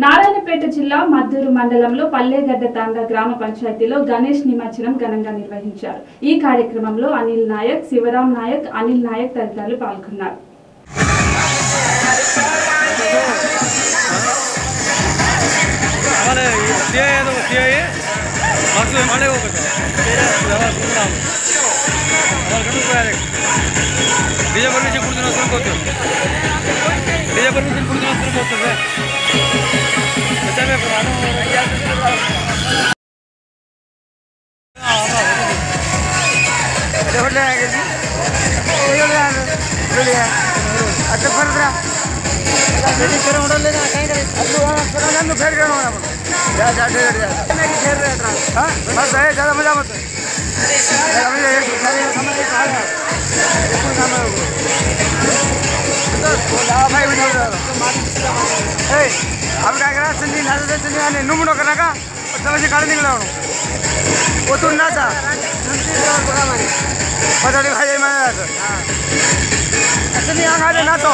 నారాయణపేట జిల్లా మద్దూరు మండలంలో పల్లెగడ్డ తాండా గ్రామ పంచాయతీలో గణేష్ నిమజ్జనం ఘనంగా నిర్వహించారు. ఈ కార్యక్రమంలో అనిల్ నాయక్ శివరాం నాయక్ అనిల్ నాయక్ తదితరులు పాల్గొన్నారు. నుంచి నుంచి अच्छा फ़र्क रहा फेर करो आपण जा जा ठेर जा हाँ बस आहे ज़्यादा मज़ा मत ज़्यादा मज़ा सारे समझ के आ गया कोई काम है तो ला भाई बना ए अब काय करा संजी नाचा संजी आणि नुमनो करा का समझ काढ निघला ओतून नाचा पचाड़ी भाई मैं अच्छा नहीं आगा दे ना तो